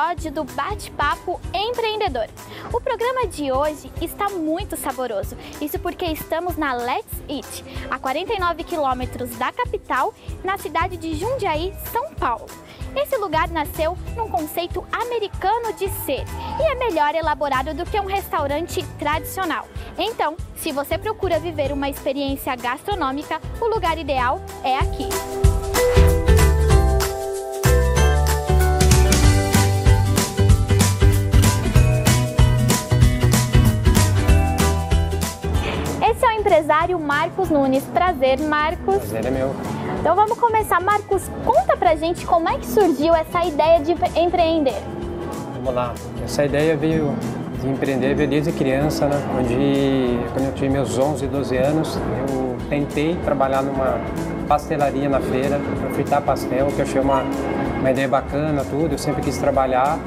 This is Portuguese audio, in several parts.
episódio do Bate-Papo Empreendedor. O programa de hoje está muito saboroso, isso porque estamos na Let's Eat, a 49 quilômetros da capital, na cidade de Jundiaí, São Paulo. Esse lugar nasceu num conceito americano de ser e é melhor elaborado do que um restaurante tradicional. Então, se você procura viver uma experiência gastronômica, o lugar ideal é aqui. Empresário Marcos Nunes. Prazer, Marcos. Prazer é meu. Então vamos começar. Marcos, conta pra gente como é que surgiu essa ideia de empreender. Vamos lá. Essa ideia veio de empreender veio desde criança, né? Onde, quando eu tinha meus 11, 12 anos, eu tentei trabalhar numa pastelaria na feira, para fritar pastel, que eu achei uma, uma ideia bacana, tudo. Eu sempre quis trabalhar,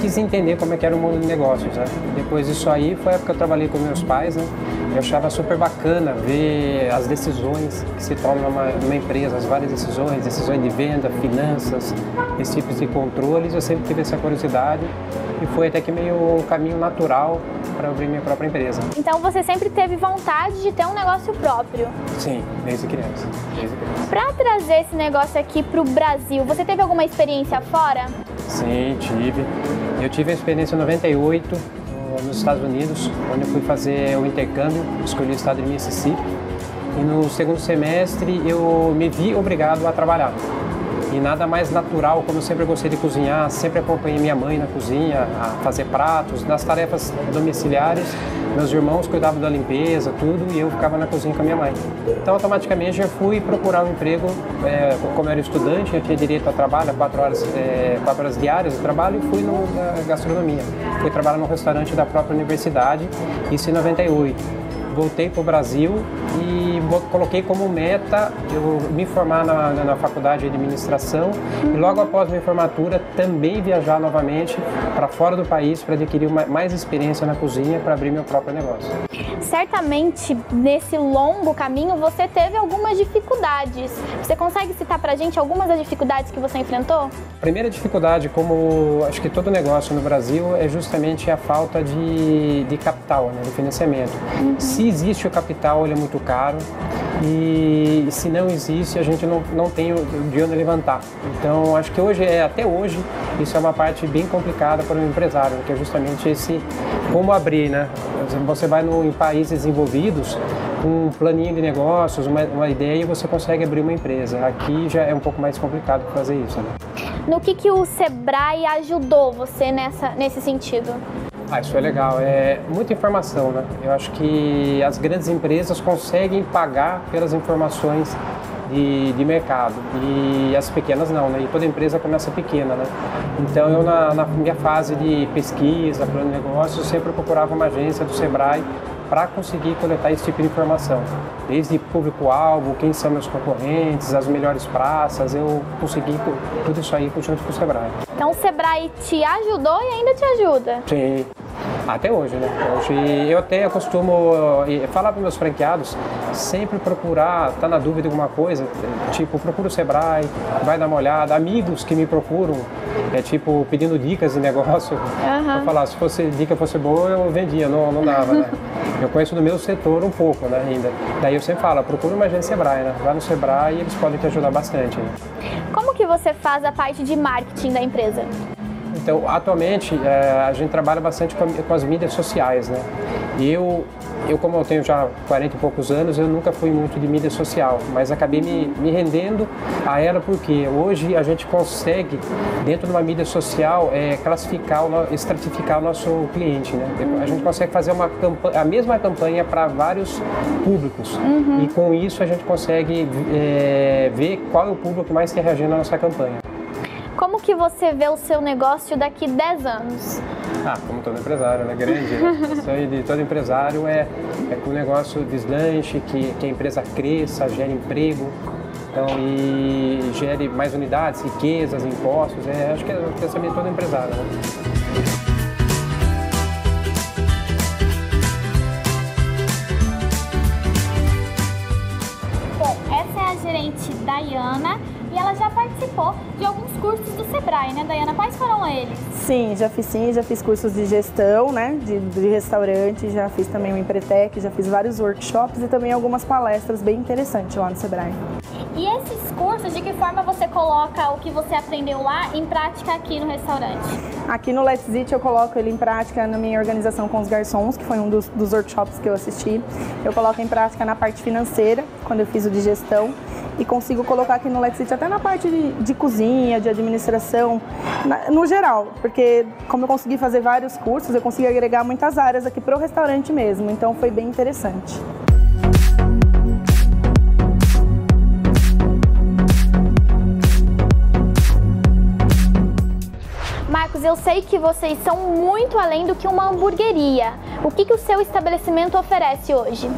quis entender como é que era o mundo de negócios, né? Depois disso aí, foi a época que eu trabalhei com meus pais, né? Eu achava super bacana ver as decisões que se tomam numa, numa empresa, as várias decisões, decisões de venda, finanças, esse tipo de controles. Eu sempre tive essa curiosidade e foi até que meio um caminho natural para abrir minha própria empresa. Então você sempre teve vontade de ter um negócio próprio? Sim, desde criança. Desde criança. Para trazer esse negócio aqui para o Brasil, você teve alguma experiência fora? Sim, tive. Eu tive a experiência em 98 nos Estados Unidos, onde eu fui fazer o intercâmbio, escolhi o estado de Mississippi. E no segundo semestre eu me vi obrigado a trabalhar. E nada mais natural, como eu sempre gostei de cozinhar, sempre acompanhei minha mãe na cozinha, a fazer pratos, nas tarefas domiciliares, meus irmãos cuidavam da limpeza, tudo, e eu ficava na cozinha com a minha mãe. Então, automaticamente, eu fui procurar um emprego, é, como eu era estudante, eu tinha direito a trabalho, quatro horas, é, quatro horas diárias de trabalho, e fui no, na gastronomia. Fui trabalhar num restaurante da própria universidade, isso em 98 voltei para o Brasil e coloquei como meta eu me formar na, na, faculdade de administração e logo após minha formatura também viajar novamente para fora do país para adquirir uma, mais experiência na cozinha para abrir meu próprio negócio. Certamente nesse longo caminho você teve algumas dificuldades. Você consegue citar para gente algumas das dificuldades que você enfrentou? A primeira dificuldade, como acho que todo negócio no Brasil, é justamente a falta de, de capital, né, de financiamento. Uhum. Se existe o capital, ele é muito caro e se não existe, a gente não, não tem de onde levantar. Então, acho que hoje, é, até hoje, isso é uma parte bem complicada para o empresário, que é justamente esse como abrir, né? Você vai no, em países desenvolvidos, um planinho de negócios, uma, uma ideia e você consegue abrir uma empresa. Aqui já é um pouco mais complicado fazer isso. Né? No que, que o Sebrae ajudou você nessa, nesse sentido? Ah, isso é legal. É muita informação, né? Eu acho que as grandes empresas conseguem pagar pelas informações de, de mercado e as pequenas não, né? E toda empresa começa pequena, né? Então eu na, na minha fase de pesquisa, plano de negócios, sempre procurava uma agência do Sebrae para conseguir coletar esse tipo de informação. Desde público-alvo, quem são meus concorrentes, as melhores praças, eu consegui tudo isso aí junto com o Sebrae. Então o Sebrae te ajudou e ainda te ajuda? Sim. Até hoje, né? Hoje eu até costumo falar para meus franqueados sempre procurar, tá na dúvida de alguma coisa, tipo, procura o Sebrae, vai dar uma olhada, amigos que me procuram, é tipo, pedindo dicas de negócio. Uhum. Eu falar, se fosse dica fosse boa, eu vendia, não, não dava, né? Eu conheço do meu setor um pouco, né, ainda. Daí eu sempre falo, procura uma agência Sebrae, né? Vai no Sebrae e eles podem te ajudar bastante. Né? Como que você faz a parte de marketing da empresa? Então, atualmente, é, a gente trabalha bastante com, com, as mídias sociais, né? E eu, eu, como eu tenho já 40 e poucos anos, eu nunca fui muito de mídia social, mas acabei me, me rendendo a ela porque hoje a gente consegue, dentro de uma mídia social, é, classificar, o, estratificar o nosso cliente, né? A gente consegue fazer uma campanha, a mesma campanha para vários públicos uhum. e com isso a gente consegue é, ver qual é o público que mais está reagindo à nossa campanha. Como que você vê o seu negócio daqui 10 anos? Ah, como todo empresário, né? Grande. Né? Isso aí de todo empresário é, é que o negócio deslanche, que, que a empresa cresça, gere emprego, então, e gere mais unidades, riquezas, impostos. É, acho que é o pensamento de todo empresário. Né? Bom, essa é a gerente Dayana participou de alguns cursos do Sebrae, né, Dayana? Quais foram eles? Sim, já fiz sim, já fiz cursos de gestão, né, de, de restaurante, já fiz também o Empretec, já fiz vários workshops e também algumas palestras bem interessantes lá no Sebrae. E esses cursos, de que forma você coloca o que você aprendeu lá em prática aqui no restaurante? Aqui no Let's Eat eu coloco ele em prática na minha organização com os garçons, que foi um dos, dos workshops que eu assisti. Eu coloco em prática na parte financeira, quando eu fiz o de gestão, e consigo colocar aqui no Let's Eat até na parte de, de cozinha, de administração, na, no geral, porque como eu consegui fazer vários cursos, eu consegui agregar muitas áreas aqui para o restaurante mesmo, então foi bem interessante. Marcos, eu sei que vocês são muito além do que uma hamburgueria. O que, que o seu estabelecimento oferece hoje?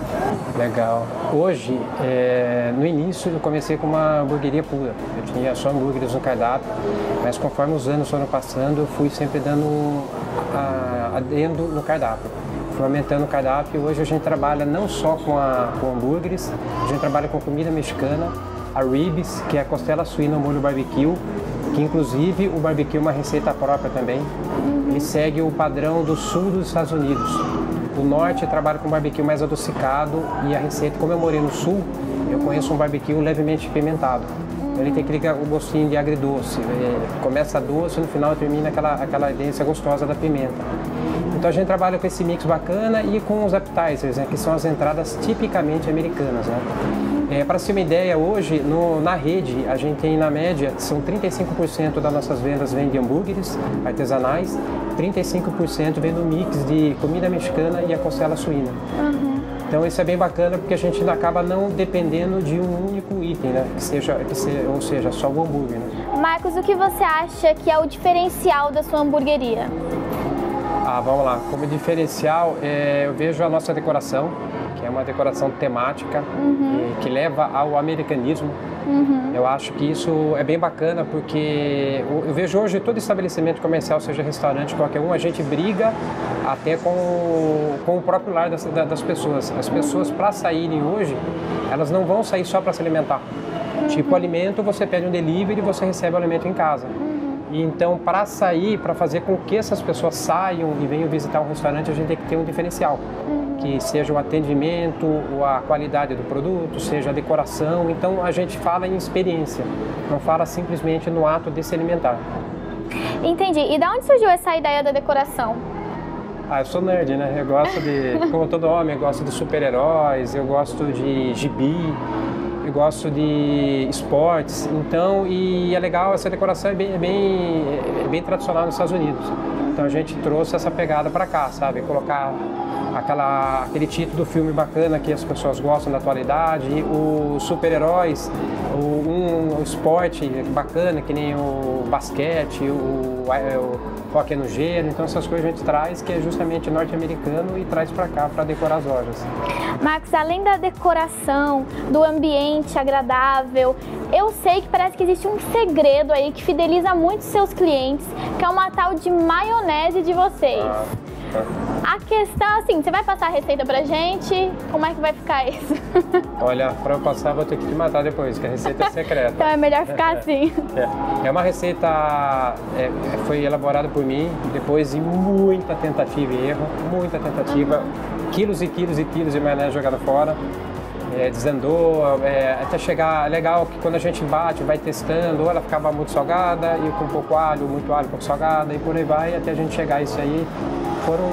Legal. Hoje, é, no início, eu comecei com uma hamburgueria pura. Eu tinha só hambúrgueres no cardápio, mas conforme os anos foram passando, eu fui sempre dando adendo no cardápio. Fui aumentando o cardápio hoje a gente trabalha não só com, a, com hambúrgueres, a gente trabalha com comida mexicana, a ribs, que é a costela suína ao molho barbecue, que inclusive o barbecue é uma receita própria também. Ele segue o padrão do sul dos Estados Unidos. O norte trabalha com barbecue mais adocicado e a receita, como eu morei no sul, eu conheço um barbecue levemente pimentado. Então ele tem aquele gostinho de agridoce. Ele começa doce e no final termina aquela, aquela essência gostosa da pimenta. Então a gente trabalha com esse mix bacana e com os appetizers, né, que são as entradas tipicamente americanas. Né? É, Para ser uma ideia, hoje no, na rede a gente tem na média, são 35% das nossas vendas vem de hambúrgueres artesanais, 35% vem do mix de comida mexicana e a costela suína. Uhum. Então isso é bem bacana porque a gente acaba não dependendo de um único item, né? Que seja, que seja, ou seja, só o hambúrguer. Né? Marcos, o que você acha que é o diferencial da sua hamburgueria? Ah, vamos lá. Como diferencial, é, eu vejo a nossa decoração, que é uma decoração temática uhum. que leva ao americanismo. Uhum. Eu acho que isso é bem bacana porque eu vejo hoje todo estabelecimento comercial, seja restaurante, qualquer um, a gente briga até com, com o próprio lar das, das pessoas. As pessoas, para saírem hoje, elas não vão sair só para se alimentar. Uhum. Tipo, alimento, você pede um delivery e você recebe o alimento em casa. E então, para sair, para fazer com que essas pessoas saiam e venham visitar um restaurante, a gente tem que ter um diferencial. Uhum. Que seja o atendimento, a qualidade do produto, seja a decoração. Então, a gente fala em experiência, não fala simplesmente no ato de se alimentar. Entendi. E da onde surgiu essa ideia da decoração? Ah, eu sou nerd, né? Eu gosto de, como todo homem, eu gosto de super-heróis, eu gosto de gibi, eu gosto de esportes, então, e é legal, essa decoração é bem, é bem, é bem tradicional nos Estados Unidos. Então a gente trouxe essa pegada para cá, sabe? Colocar aquela, aquele título do filme bacana que as pessoas gostam da atualidade, os super-heróis, um, esporte bacana que nem o basquete, o, o hockey no gelo, então essas coisas a gente traz que é justamente norte-americano e traz para cá para decorar as lojas. Max, além da decoração, do ambiente agradável, eu sei que parece que existe um segredo aí que fideliza muito seus clientes, que é uma tal de maionese de vocês. A questão, assim, você vai passar a receita pra gente? Como é que vai ficar isso? Olha, pra eu passar, vou ter que te matar depois, que a receita é secreta. então é melhor ficar assim. É, é uma receita, é, foi elaborada por mim, depois de muita tentativa e erro, muita tentativa, uhum. quilos e quilos e quilos de maionese jogada fora. É, desandou, é, até chegar, legal que quando a gente bate, vai testando, ou ela ficava muito salgada, e com pouco alho, muito alho, pouco salgada, e por aí vai, até a gente chegar. A isso aí foram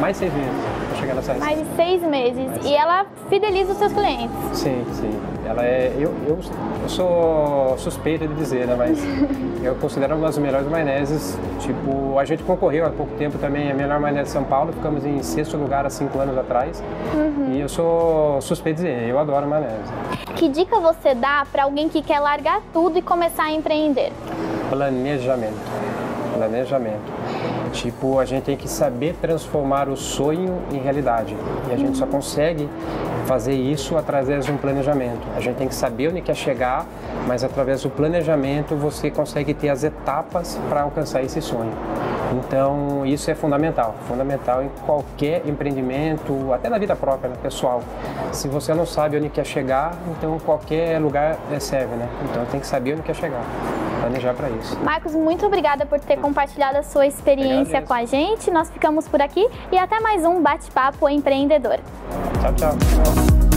mais seis meses nessa receita. Mais seis meses. E ela fideliza os seus clientes. Sim, sim. Ela é. Eu, eu, eu sou suspeito de dizer, né? Mas eu considero uma das melhores maioneses. Tipo, a gente concorreu há pouco tempo também a melhor maionese de São Paulo. Ficamos em sexto lugar há cinco anos atrás. Uhum. E eu sou suspeito de dizer, eu adoro maionese. Que dica você dá para alguém que quer largar tudo e começar a empreender? Planejamento. Planejamento Tipo, a gente tem que saber transformar o sonho em realidade. E a gente só consegue fazer isso através de um planejamento. A gente tem que saber onde quer chegar, mas através do planejamento você consegue ter as etapas para alcançar esse sonho. Então, isso é fundamental, fundamental em qualquer empreendimento, até na vida própria, né, pessoal. Se você não sabe onde quer chegar, então qualquer lugar serve, né? Então tem que saber onde quer chegar, planejar para isso. Marcos, muito obrigada por ter compartilhado a sua experiência com a gente. Nós ficamos por aqui e até mais um bate-papo empreendedor. Tchau, tchau.